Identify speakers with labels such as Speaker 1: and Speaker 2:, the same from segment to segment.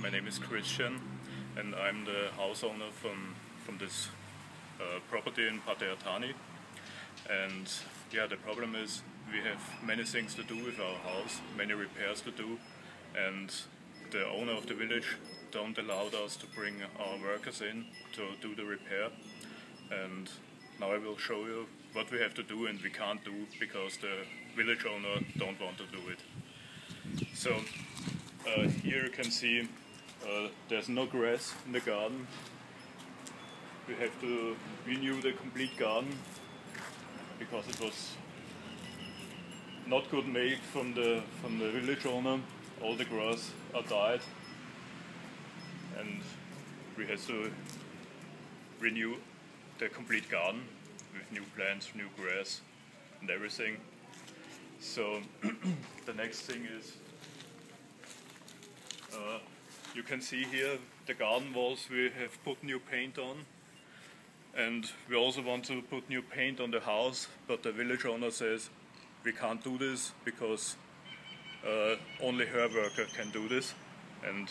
Speaker 1: My name is Christian and I'm the house owner from, from this uh, property in Pattaya And yeah, the problem is we have many things to do with our house, many repairs to do and the owner of the village don't allow us to bring our workers in to do the repair. And now I will show you what we have to do and we can't do because the village owner don't want to do it. So uh, here you can see uh, there's no grass in the garden. We have to renew the complete garden because it was not good made from the from the village owner. All the grass are died, and we have to renew the complete garden with new plants, new grass, and everything. So the next thing is uh, you can see here the garden walls we have put new paint on and we also want to put new paint on the house but the village owner says we can't do this because uh, only her worker can do this and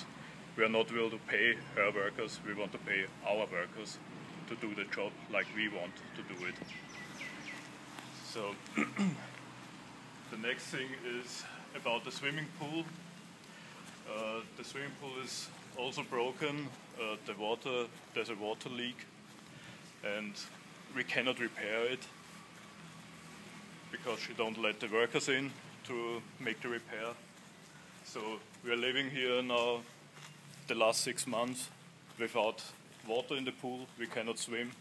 Speaker 1: we are not willing to pay her workers, we want to pay our workers to do the job like we want to do it. So the next thing is about the swimming pool. Uh, the swimming pool is also broken. Uh, the water, there's a water leak, and we cannot repair it because she don't let the workers in to make the repair. So we are living here now the last six months without water in the pool. We cannot swim.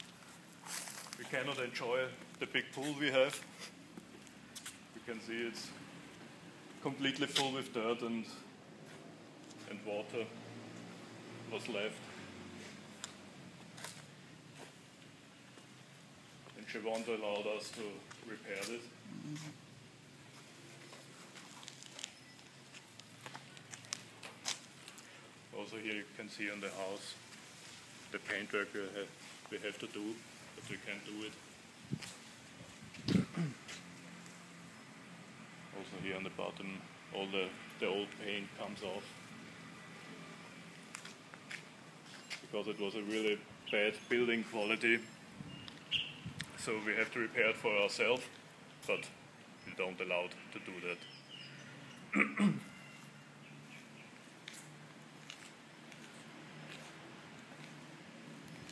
Speaker 1: We cannot enjoy the big pool we have. You can see it's completely full with dirt and and water was left. And she won't allow us to repair this. Mm -hmm. Also here you can see on the house the paintwork we have, we have to do, but we can't do it. also here on the bottom all the, the old paint comes off. Because it was a really bad building quality. So we have to repair it for ourselves, but we don't allow to do that.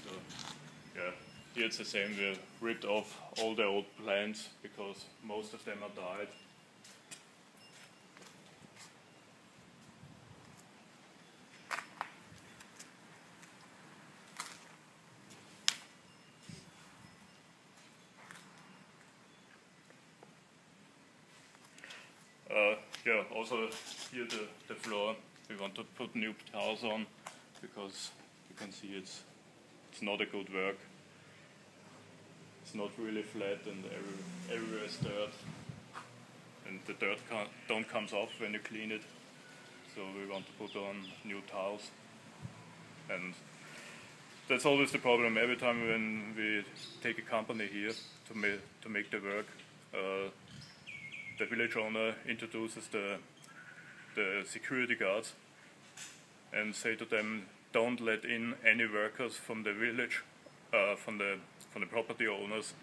Speaker 1: so, yeah, here it's the same. We ripped off all the old plants because most of them are died. Uh, yeah, also here the, the floor, we want to put new tiles on because you can see it's, it's not a good work. It's not really flat and every, everywhere is dirt. And the dirt don't comes off when you clean it. So we want to put on new tiles. And that's always the problem every time when we take a company here to, ma to make the work. Uh, the village owner introduces the, the security guards and say to them, don't let in any workers from the village, uh, from, the, from the property owners,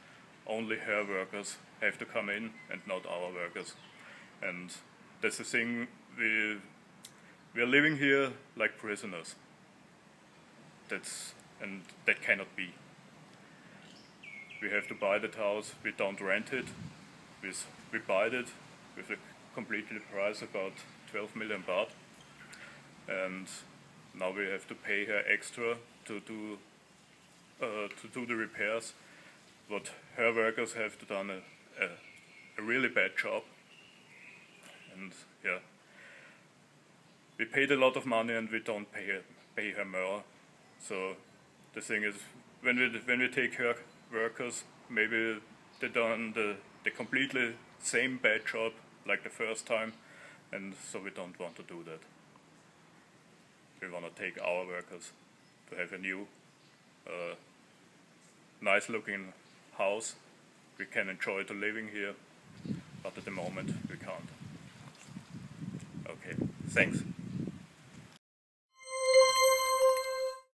Speaker 1: only her workers have to come in and not our workers. And that's the thing, we, we are living here like prisoners. That's, and that cannot be. We have to buy that house, we don't rent it, with we bought it with a completely price about 12 million baht. And now we have to pay her extra to do uh, to do the repairs. What her workers have done a, a, a really bad job. And yeah. We paid a lot of money and we don't pay her, pay her more. So the thing is when we when we take her workers maybe they done the the completely same bad job like the first time and so we don't want to do that. We want to take our workers to have a new uh, nice looking house. We can enjoy the living here but at the moment we can't. Okay, thanks.